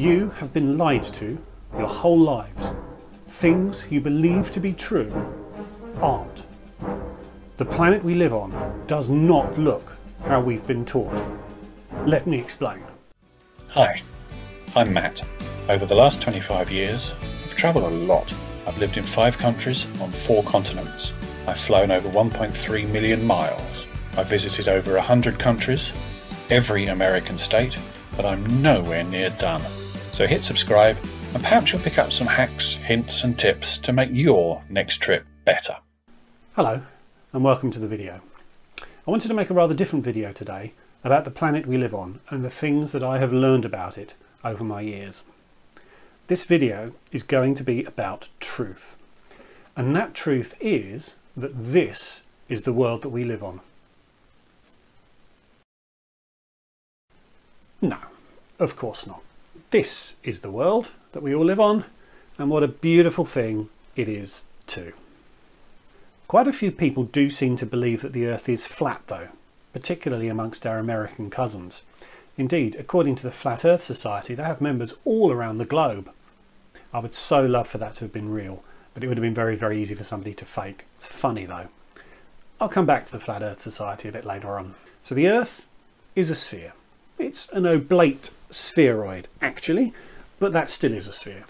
You have been lied to your whole lives. Things you believe to be true aren't. The planet we live on does not look how we've been taught. Let me explain. Hi, I'm Matt. Over the last 25 years, I've travelled a lot. I've lived in five countries on four continents. I've flown over 1.3 million miles. I've visited over 100 countries, every American state, but I'm nowhere near done. So hit subscribe and perhaps you'll pick up some hacks, hints and tips to make your next trip better. Hello and welcome to the video. I wanted to make a rather different video today about the planet we live on and the things that I have learned about it over my years. This video is going to be about truth. And that truth is that this is the world that we live on. No, of course not. This is the world that we all live on, and what a beautiful thing it is too. Quite a few people do seem to believe that the Earth is flat though, particularly amongst our American cousins. Indeed, according to the Flat Earth Society, they have members all around the globe. I would so love for that to have been real, but it would have been very, very easy for somebody to fake. It's funny though. I'll come back to the Flat Earth Society a bit later on. So the Earth is a sphere. It's an oblate spheroid, actually, but that still is a sphere.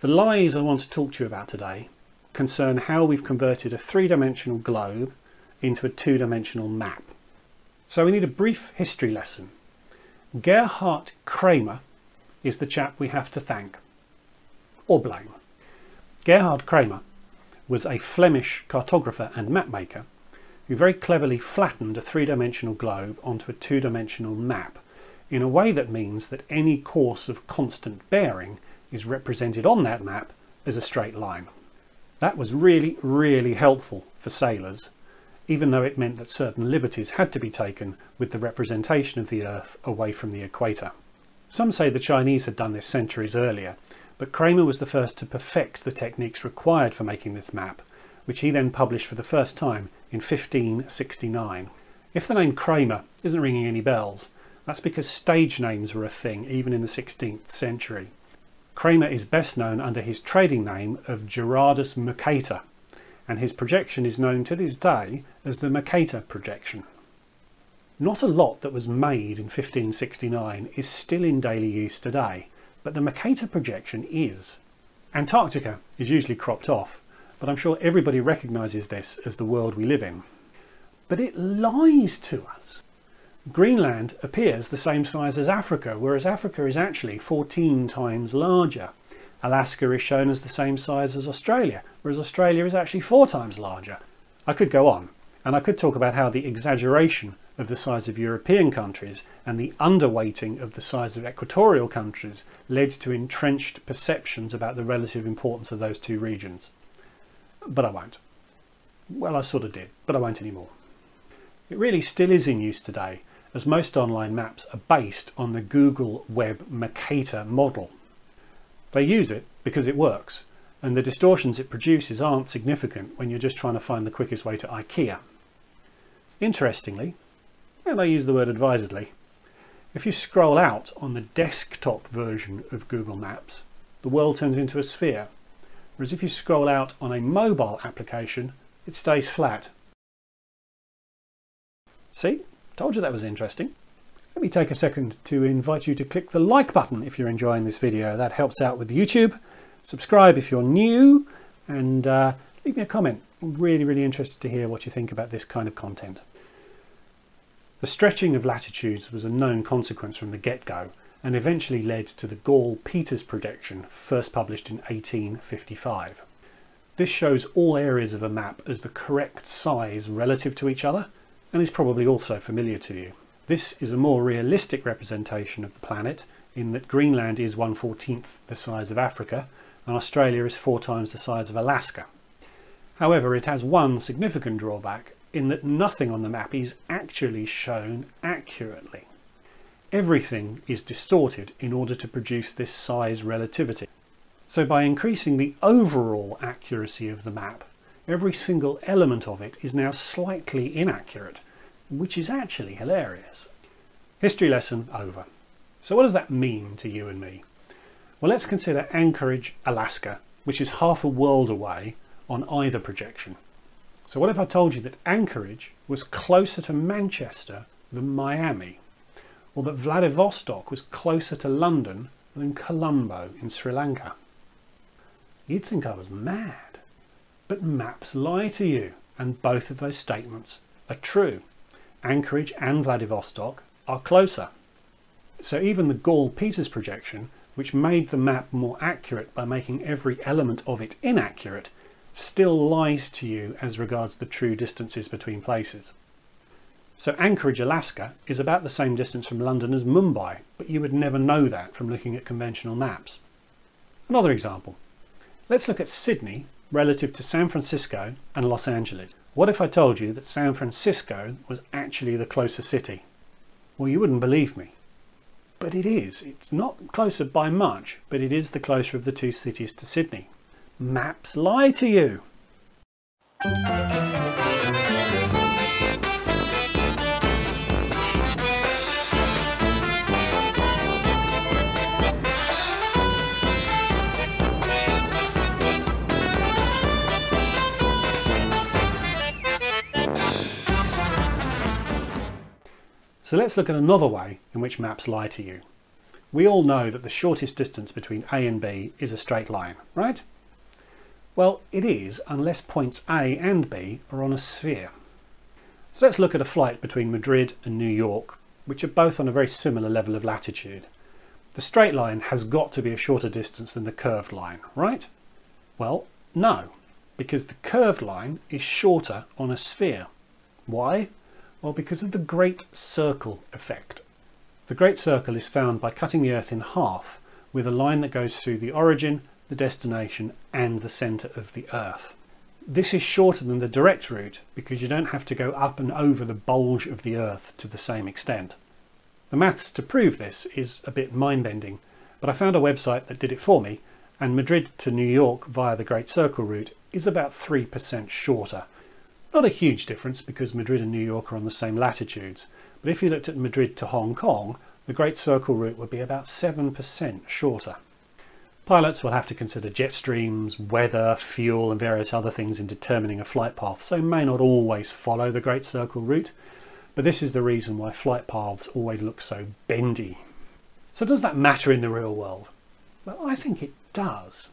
The lies I want to talk to you about today concern how we've converted a three-dimensional globe into a two-dimensional map. So we need a brief history lesson. Gerard Kremer is the chap we have to thank, or blame. Gerard Kremer was a Flemish cartographer and mapmaker who very cleverly flattened a three-dimensional globe onto a two-dimensional map in a way that means that any course of constant bearing is represented on that map as a straight line. That was really, really helpful for sailors, even though it meant that certain liberties had to be taken with the representation of the Earth away from the equator. Some say the Chinese had done this centuries earlier, but Kremer was the first to perfect the techniques required for making this map, which he then published for the first time in 1569. If the name Kremer isn't ringing any bells, that's because stage names were a thing even in the 16th century. Kremer is best known under his trading name of Gerardus Mercator, and his projection is known to this day as the Mercator projection. Not a lot that was made in 1569 is still in daily use today, but the Mercator projection is. Antarctica is usually cropped off, but I'm sure everybody recognises this as the world we live in. But it lies to us. Greenland appears the same size as Africa, whereas Africa is actually 14 times larger. Alaska is shown as the same size as Australia, whereas Australia is actually four times larger. I could go on, and I could talk about how the exaggeration of the size of European countries and the underweighting of the size of equatorial countries led to entrenched perceptions about the relative importance of those two regions. But I won't. Well, I sort of did, but I won't anymore. It really still is in use today, as most online maps are based on the Google Web Mercator model. They use it because it works, and the distortions it produces aren't significant when you're just trying to find the quickest way to IKEA. Interestingly, and I use the word advisedly, if you scroll out on the desktop version of Google Maps, the world turns into a sphere, whereas if you scroll out on a mobile application, it stays flat. See, Told you that was interesting. Let me take a second to invite you to click the like button if you're enjoying this video. That helps out with YouTube. Subscribe if you're new and uh, leave me a comment. I'm really, really interested to hear what you think about this kind of content. The stretching of latitudes was a known consequence from the get-go and eventually led to the Gall-Peters projection first published in 1855. This shows all areas of a map as the correct size relative to each other and is probably also familiar to you. This is a more realistic representation of the planet in that Greenland is 1 14th the size of Africa and Australia is four times the size of Alaska. However, it has one significant drawback in that nothing on the map is actually shown accurately. Everything is distorted in order to produce this size relativity. So by increasing the overall accuracy of the map, every single element of it is now slightly inaccurate, which is actually hilarious. History lesson over. So what does that mean to you and me? Well, let's consider Anchorage, Alaska, which is half a world away on either projection. So what if I told you that Anchorage was closer to Manchester than Miami? Or that Vladivostok was closer to London than Colombo in Sri Lanka? You'd think I was mad. But maps lie to you, and both of those statements are true. Anchorage and Vladivostok are closer. So even the Gall-Peters projection which made the map more accurate by making every element of it inaccurate, still lies to you as regards the true distances between places. So Anchorage, Alaska is about the same distance from London as Mumbai, but you would never know that from looking at conventional maps. Another example. Let's look at Sydney relative to San Francisco and Los Angeles. What if I told you that San Francisco was actually the closer city? Well, you wouldn't believe me but it is. It's not closer by much, but it is the closer of the two cities to Sydney. Maps lie to you. So let's look at another way in which maps lie to you. We all know that the shortest distance between A and B is a straight line, right? Well, it is unless points A and B are on a sphere. So let's look at a flight between Madrid and New York, which are both on a very similar level of latitude. The straight line has got to be a shorter distance than the curved line, right? Well, no, because the curved line is shorter on a sphere. Why? Well, because of the great circle effect. The great circle is found by cutting the Earth in half with a line that goes through the origin, the destination and the centre of the Earth. This is shorter than the direct route because you don't have to go up and over the bulge of the Earth to the same extent. The maths to prove this is a bit mind-bending, but I found a website that did it for me and Madrid to New York via the Great Circle route is about 3% shorter not a huge difference because Madrid and New York are on the same latitudes, but if you looked at Madrid to Hong Kong, the Great Circle route would be about 7% shorter. Pilots will have to consider jet streams, weather, fuel and various other things in determining a flight path, so may not always follow the Great Circle route, but this is the reason why flight paths always look so bendy. So does that matter in the real world? Well, I think it does.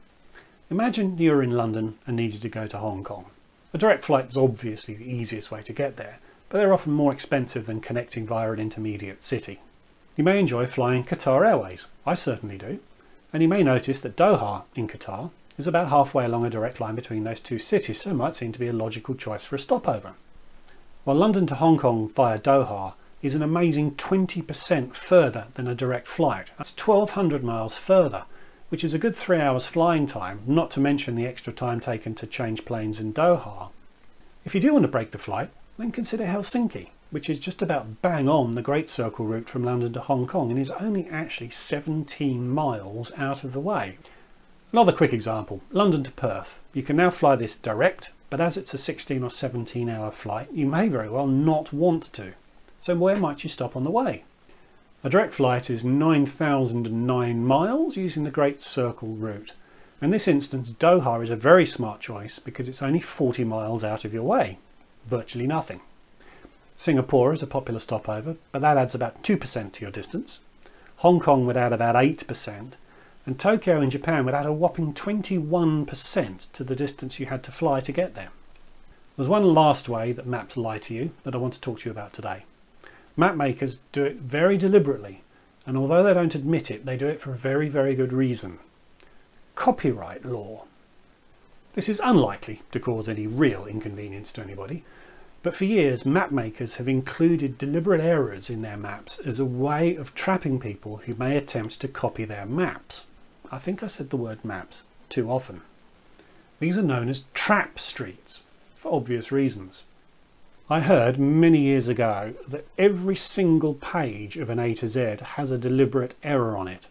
Imagine you're in London and needed to go to Hong Kong. A direct flight is obviously the easiest way to get there, but they're often more expensive than connecting via an intermediate city. You may enjoy flying Qatar Airways, I certainly do, and you may notice that Doha in Qatar is about halfway along a direct line between those two cities, so it might seem to be a logical choice for a stopover. While London to Hong Kong via Doha is an amazing 20% further than a direct flight. That's 1200 miles further, which is a good three hours flying time, not to mention the extra time taken to change planes in Doha. If you do want to break the flight, then consider Helsinki, which is just about bang on the Great Circle route from London to Hong Kong and is only actually 17 miles out of the way. Another quick example, London to Perth. You can now fly this direct, but as it's a 16 or 17 hour flight, you may very well not want to. So where might you stop on the way? A direct flight is 9,009 miles using the Great Circle route. In this instance, Doha is a very smart choice because it's only 40 miles out of your way, virtually nothing. Singapore is a popular stopover, but that adds about 2% to your distance. Hong Kong would add about 8%, and Tokyo in Japan would add a whopping 21% to the distance you had to fly to get there. There's one last way that maps lie to you that I want to talk to you about today. Map makers do it very deliberately, and although they don't admit it, they do it for a very, very good reason. Copyright law. This is unlikely to cause any real inconvenience to anybody, but for years map makers have included deliberate errors in their maps as a way of trapping people who may attempt to copy their maps. I think I said the word maps too often. These are known as trap streets, for obvious reasons. I heard many years ago that every single page of an A to Z has a deliberate error on it.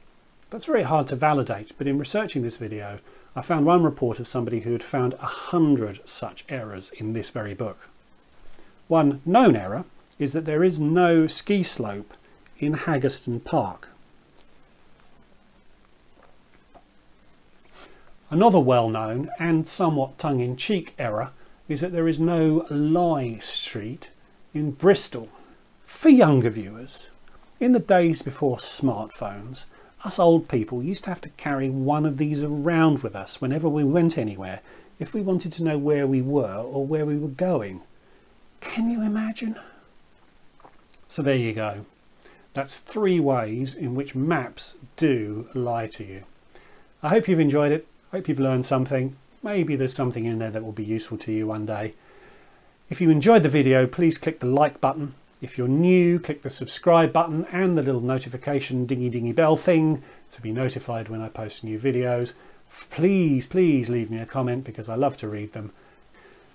That's very hard to validate, but in researching this video, I found one report of somebody who had found a hundred such errors in this very book. One known error is that there is no ski slope in Haggerston Park. Another well-known and somewhat tongue-in-cheek error is that there is no Lye Street in Bristol. For younger viewers, in the days before smartphones, us old people used to have to carry one of these around with us whenever we went anywhere if we wanted to know where we were or where we were going. Can you imagine? So there you go. That's three ways in which maps do lie to you. I hope you've enjoyed it. I hope you've learned something. Maybe there's something in there that will be useful to you one day. If you enjoyed the video, please click the like button if you're new, click the subscribe button and the little notification dingy dingy bell thing to be notified when I post new videos. Please, please leave me a comment because I love to read them.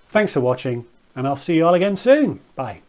Thanks for watching and I'll see you all again soon. Bye.